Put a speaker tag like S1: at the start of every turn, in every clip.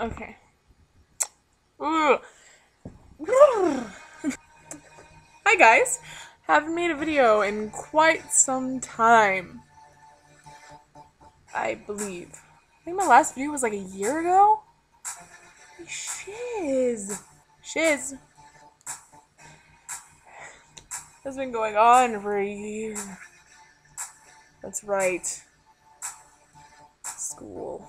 S1: Okay. Hi guys! Haven't made a video in quite some time. I believe. I think my last video was like a year ago? Shiz! Shiz! Has been going on for a year. That's right. School.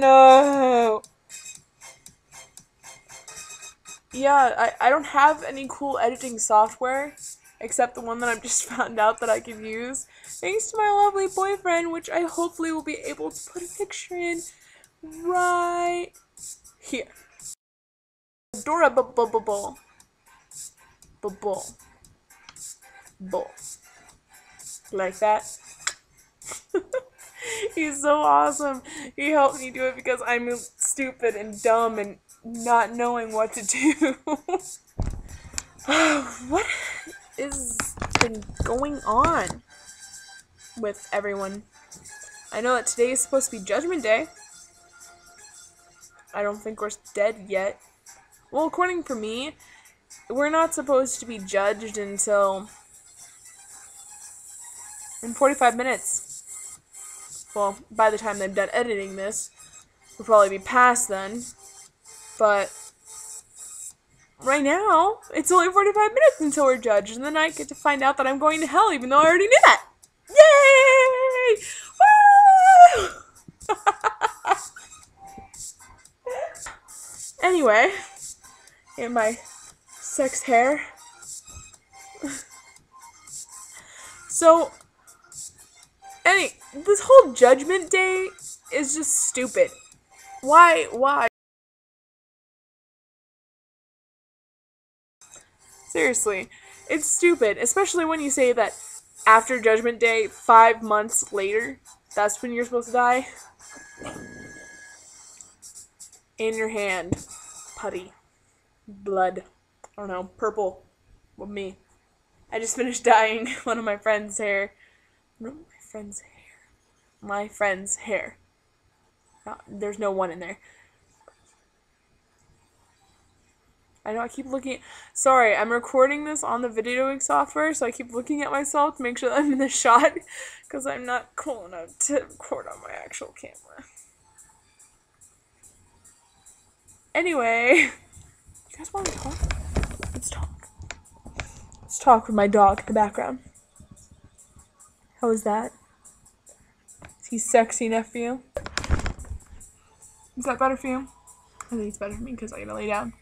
S1: Don't. Yeah, I, I don't have any cool editing software except the one that I've just found out that I can use. Thanks to my lovely boyfriend, which I hopefully will be able to put a picture in right here. Adorable. Bull. Bull. Like that. He's so awesome. He helped me do it because I'm stupid and dumb and not knowing what to do. what is been going on with everyone? I know that today is supposed to be Judgment Day. I don't think we're dead yet. Well, according for me, we're not supposed to be judged until in 45 minutes. Well, by the time I'm done editing this, we'll probably be past then. But right now, it's only 45 minutes until we're judged, and then I get to find out that I'm going to hell, even though I already knew that. Yay! Anyway, in my sex hair. so, this whole Judgment Day is just stupid. Why? Why? Seriously, it's stupid, especially when you say that after Judgment Day, five months later, that's when you're supposed to die. In your hand, putty, blood, I don't know, purple, with me. I just finished dyeing one of my friend's hair friend's hair. My friend's hair. Not, there's no one in there. I know I keep looking. Sorry, I'm recording this on the videoing software, so I keep looking at myself to make sure I'm in the shot, because I'm not cool enough to record on my actual camera. Anyway, you guys want to talk? Let's talk. Let's talk with my dog in the background. How was that? Is he sexy enough for you? Is that better for you? I think it's better for me because I gotta lay down.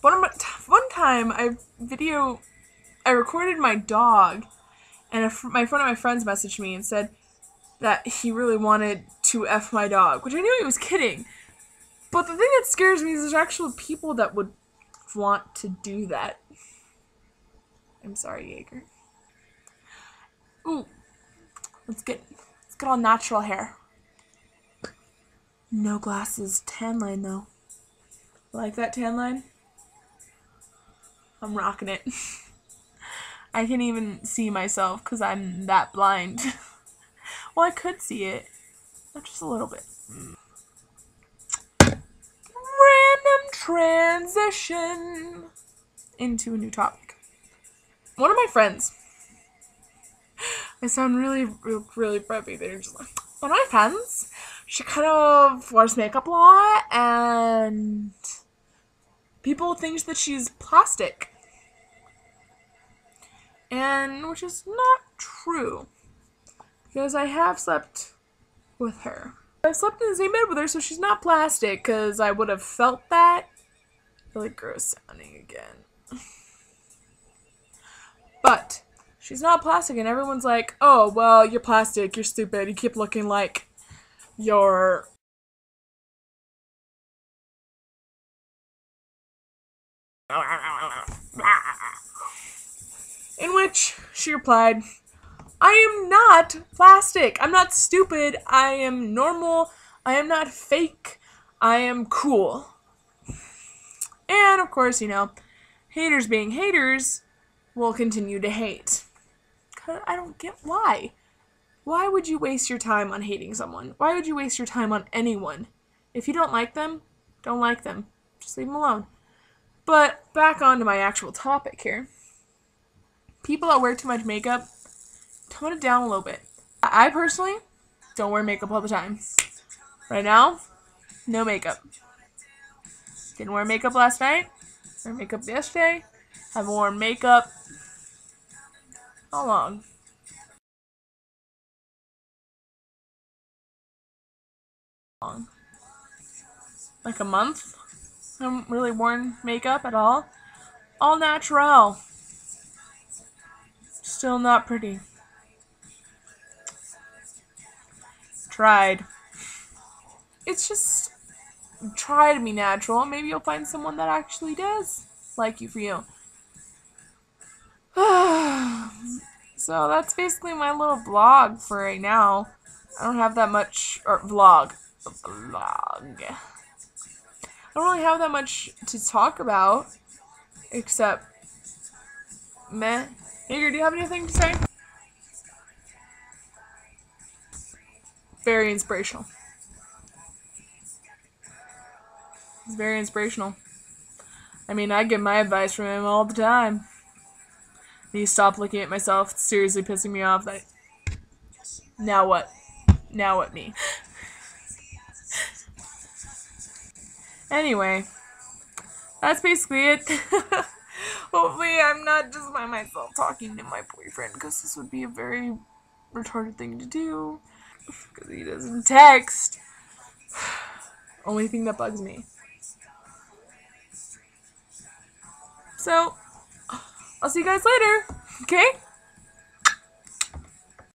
S1: One, one time, I video, I recorded my dog, and a, my one of my friends messaged me and said that he really wanted to f my dog, which I knew he was kidding. But the thing that scares me is there's actual people that would want to do that. I'm sorry, Jaeger. Ooh. Let's get let's get all natural hair. No glasses. Tan line though. Like that tan line? I'm rocking it. I can't even see myself because I'm that blind. well, I could see it. But just a little bit. Random transition into a new topic. One of my friends I sound really, really, preppy. They're just like, one of my friends, she kind of wears makeup a lot, and people think that she's plastic. And which is not true. Because I have slept with her. I slept in the same bed with her, so she's not plastic, because I would have felt that. Really gross sounding again. but she's not plastic, and everyone's like, oh, well, you're plastic, you're stupid, you keep looking like you're. In which she replied, I am not plastic. I'm not stupid. I am normal. I am not fake. I am cool. And of course, you know, haters being haters will continue to hate. I don't get why. Why would you waste your time on hating someone? Why would you waste your time on anyone? If you don't like them, don't like them. Just leave them alone. But back on to my actual topic here. People that wear too much makeup, tone it down a little bit. I personally don't wear makeup all the time. Right now, no makeup. Didn't wear makeup last night. Wear makeup yesterday. Haven't worn makeup. How long? Long. Like a month. I haven't really worn makeup at all. All natural. Still not pretty. Tried. It's just try to be natural. Maybe you'll find someone that actually does like you for you. so that's basically my little vlog for right now. I don't have that much, or vlog, vlog. I don't really have that much to talk about, except, meh. Igor, do you have anything to say? Very inspirational. Very inspirational. I mean, I get my advice from him all the time. He stop looking at myself. It's seriously pissing me off. That now what? Now what? Me. anyway, that's basically it. Hopefully, I'm not just by myself talking to my boyfriend because this would be a very retarded thing to do because he doesn't text. Only thing that bugs me. So, I'll see you guys later. Okay?